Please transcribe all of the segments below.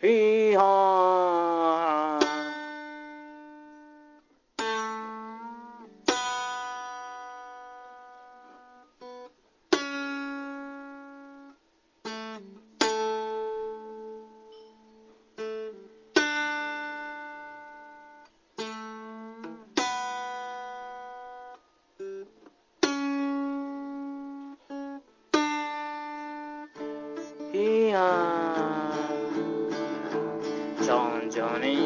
Hee haw. Johnny.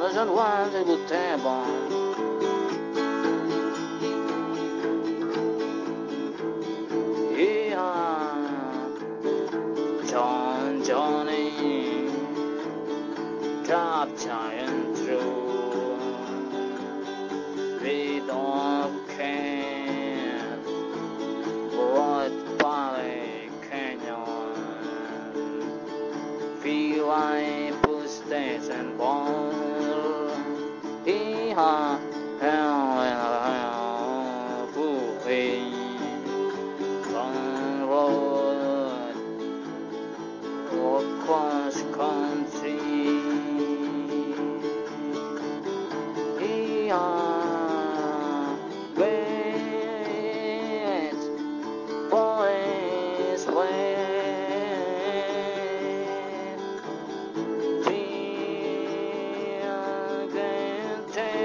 la Genoise et de Timban. Et un John Johnny, Captain Drew, we don't care, right by Canyon, feel like and bomb. Hee-haw,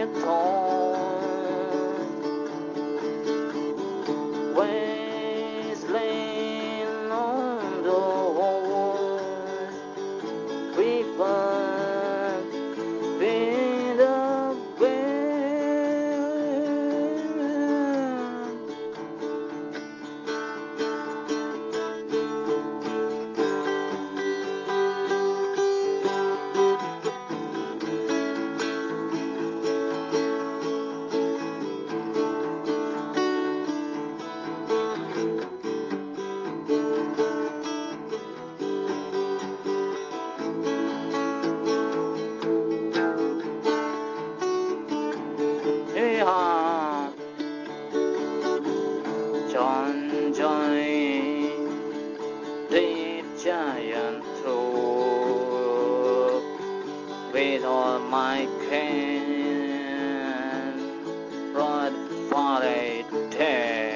get home. lion throat with all my kin blood for a day.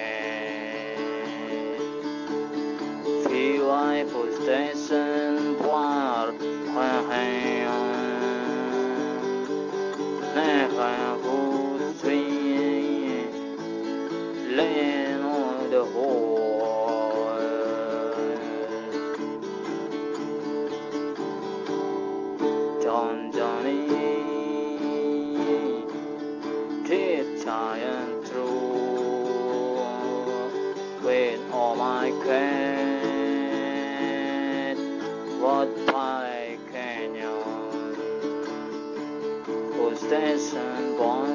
Few I possess Don Johnny Did giant through With all my can What pie canyon Who station born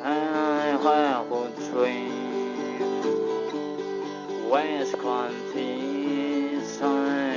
And I have a dream West Quantitation